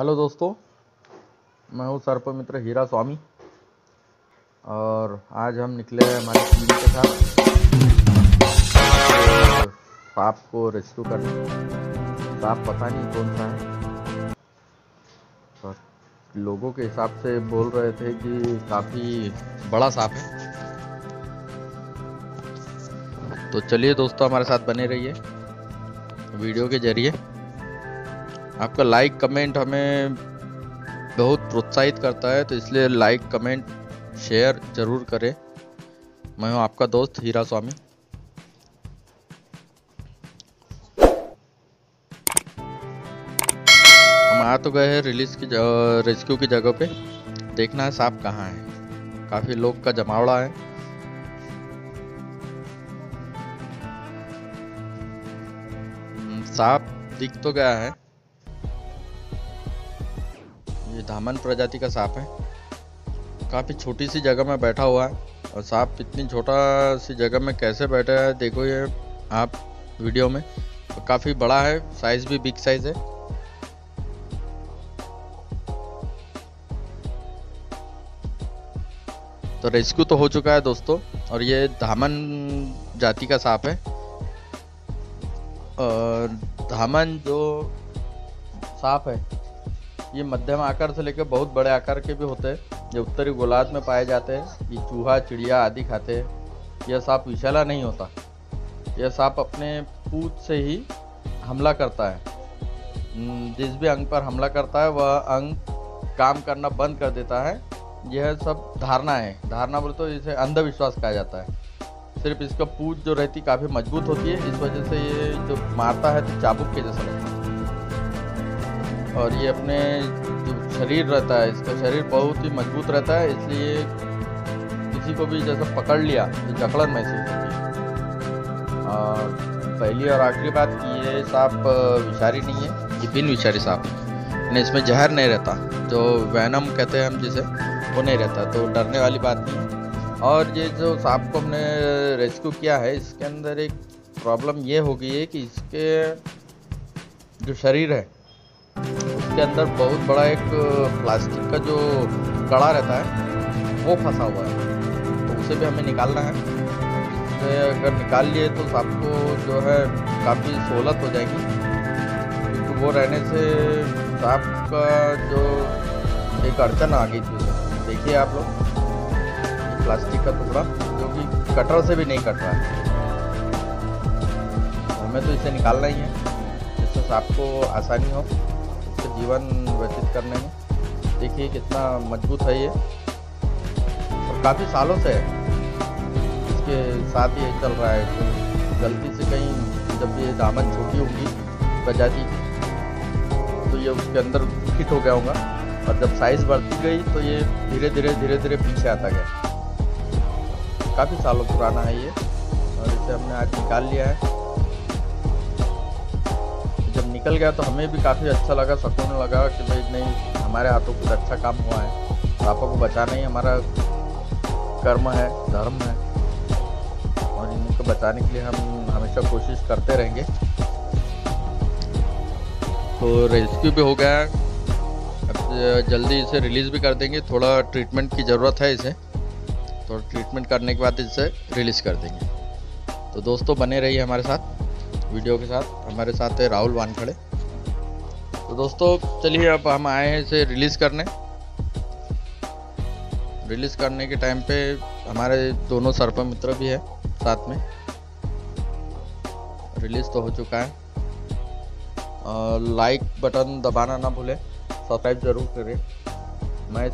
Hello दोस्तों, मैं हूँ सर्प मित्र हीरा स्वामी, और आज हम निकले हैं हमारी टीम के साथ सांप को रेस्क्यू करने सांप पता नहीं कौन सा है, पर लोगों के हिसाब से बोल रहे थे कि काफ़ी बड़ा सांप है। तो चलिए दोस्तों, हमारे साथ बने रहिए वीडियो के ज़रिए। आपका लाइक कमेंट हमें बहुत प्रोत्साहित करता है तो इसलिए लाइक कमेंट शेयर ज़रूर करें। मैं हूँ आपका दोस्त हीरा स्वामी। हम आ तो गए हैं रिलीज़ की रेस्क्यू की जगह पे। देखना है सांप कहाँ है। काफ़ी लोग का जमावड़ा है। हम्म, सांप दिख तो गया है। ये धामन प्रजाति का सांप है। काफ़ी छोटी सी जगह में बैठा हुआ है और सांप इतनी छोटा सी जगह में कैसे बैठा है, देखो ये आप वीडियो में। काफ़ी बड़ा है साइज़ भी बिग साइज़ है। तो रेस्क्यू तो हो चुका है दोस्तों और ये धामन जाति का सांप है। और धामन जो सांप है ये मध्यम आकार से लेकर बहुत बड़े आकार के भी होते हैं। ये उत्तरी गोलार्ध में पाए जाते हैं। ये चूहा चिड़िया आदि खाते हैं। यह सांप विषैला नहीं होता। यह सांप अपने पूत से ही हमला करता है। हम्म, जिस भी अंग पर हमला करता है वह अंग काम करना बंद कर देता है। यह सब धारणा है। धारणा बोले तो इसे अंधविश्वास कहा जाता है। सिर्फ़ इसका पूछ जो रहती काफ़ी मज़बूत होती है। इस वजह से ये जो मारता है तो चाबुक के जैसा लगता है। और ये अपने जो शरीर रहता है, इसका शरीर बहुत ही मज़बूत रहता है, इसलिए किसी को भी जैसा पकड़ लिया तो जकड़न महसूस होती है। और पहली और आखिरी बात कि ये सांप विषारी नहीं है, ये बिन विषारी सांप है। इसमें जहर नहीं रहता, जो वैनम कहते हैं हम जिसे, वो नहीं रहता तो डरने वाली बात नहीं और ये जो सांप को हमने रेस्क्यू किया है, इसके अंदर एक प्रॉब्लम ये हो गई है कि इसके जो शरीर है उसके अंदर बहुत बड़ा एक प्लास्टिक का जो कड़ा रहता है, वो फंसा हुआ है। तो उसे भी हमें निकालना है। उसे अगर निकाल लिए तो सांप को जो है काफ़ी सहूलत हो जाएगी। क्योंकि वो रहने से सांप का जो एक अड़चन आ गई थी देखिए आप लोग, प्लास्टिक का टुकड़ा, जो कि कटर से भी नहीं कट रहा है। हमें तो इसे निकालना ही है। जिससे सांप को आसानी हो। इससे जीवन व्यतीत करने में। देखिए कितना मज़बूत है ये। और काफ़ी सालों से इसके साथ ये चल रहा है। तो गलती से कहीं जब ये दामन छोटी होगी प्रजाति तो ये उसके अंदर फिट हो गया होगा। और जब साइज़ बढ़ती गई तो ये धीरे धीरे धीरे धीरे पीछे आता गया। काफ़ी सालों पुराना है ये। और इसे हमने आज निकाल लिया है। निकल गया तो हमें भी काफ़ी अच्छा लगा सुकून लगा कि भाई नहीं, हमारे हाथों कुछ अच्छा काम हुआ है। पापा को बचाना ही हमारा कर्म है, धर्म है। और इनको बचाने के लिए हम हमेशा कोशिश करते रहेंगे। तो रेस्क्यू भी हो गया अब जल्दी इसे रिलीज़ भी कर देंगे। थोड़ा ट्रीटमेंट की ज़रूरत है इसे। तो ट्रीटमेंट करने के बाद इसे रिलीज़ कर देंगे। तो दोस्तों, बने रहिए हमारे साथ। वीडियो के साथ। हमारे साथ है राहुल वानखड़े। तो दोस्तों, चलिए अब हम आए हैं इसे रिलीज़ करने। रिलीज़ करने के टाइम पे हमारे दोनों सर्प मित्र भी है साथ में। रिलीज़ तो हो चुका है। लाइक बटन दबाना ना भूलें। सब्सक्राइब ज़रूर करें। मैं